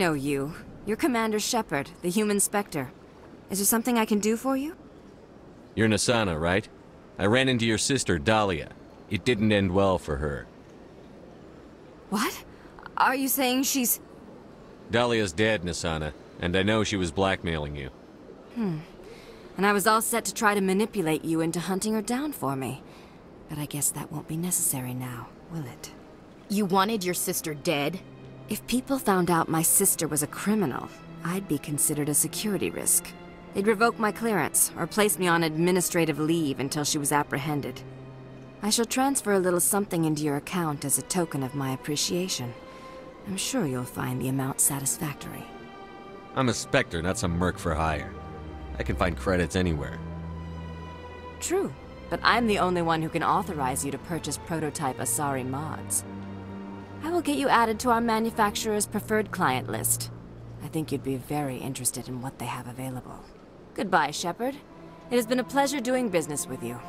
know you. You're Commander Shepard, the human Spectre. Is there something I can do for you? You're Nassana, right? I ran into your sister, Dahlia. It didn't end well for her. What? Are you saying she's... Dahlia's dead, Nassana, and I know she was blackmailing you. Hmm. And I was all set to try to manipulate you into hunting her down for me. But I guess that won't be necessary now, will it? You wanted your sister dead? If people found out my sister was a criminal, I'd be considered a security risk. They'd revoke my clearance, or place me on administrative leave until she was apprehended. I shall transfer a little something into your account as a token of my appreciation. I'm sure you'll find the amount satisfactory. I'm a Spectre, not some merc for hire. I can find credits anywhere. True, but I'm the only one who can authorize you to purchase prototype Asari mods. I will get you added to our manufacturer's preferred client list. I think you'd be very interested in what they have available. Goodbye, Shepard. It has been a pleasure doing business with you.